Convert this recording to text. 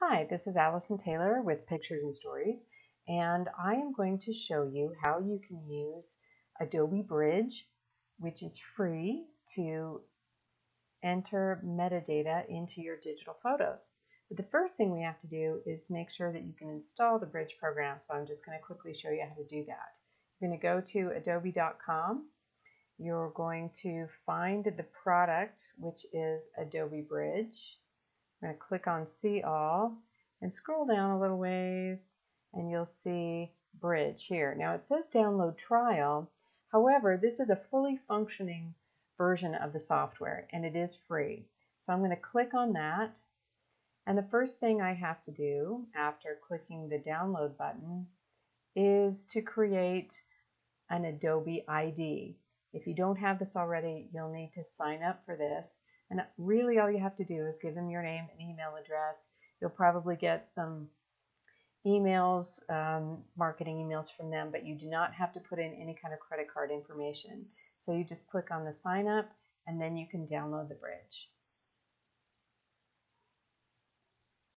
Hi, this is Allison Taylor with Pictures and Stories, and I am going to show you how you can use Adobe Bridge, which is free, to enter metadata into your digital photos. But the first thing we have to do is make sure that you can install the Bridge program, so I'm just going to quickly show you how to do that. You're going to go to adobe.com. You're going to find the product, which is Adobe Bridge I'm going to click on See All and scroll down a little ways and you'll see Bridge here. Now it says download trial. However, this is a fully functioning version of the software and it is free. So I'm going to click on that. And the first thing I have to do after clicking the download button is to create an Adobe ID. If you don't have this already, you'll need to sign up for this. And really all you have to do is give them your name and email address. You'll probably get some emails, um, marketing emails from them, but you do not have to put in any kind of credit card information. So you just click on the sign up and then you can download the bridge.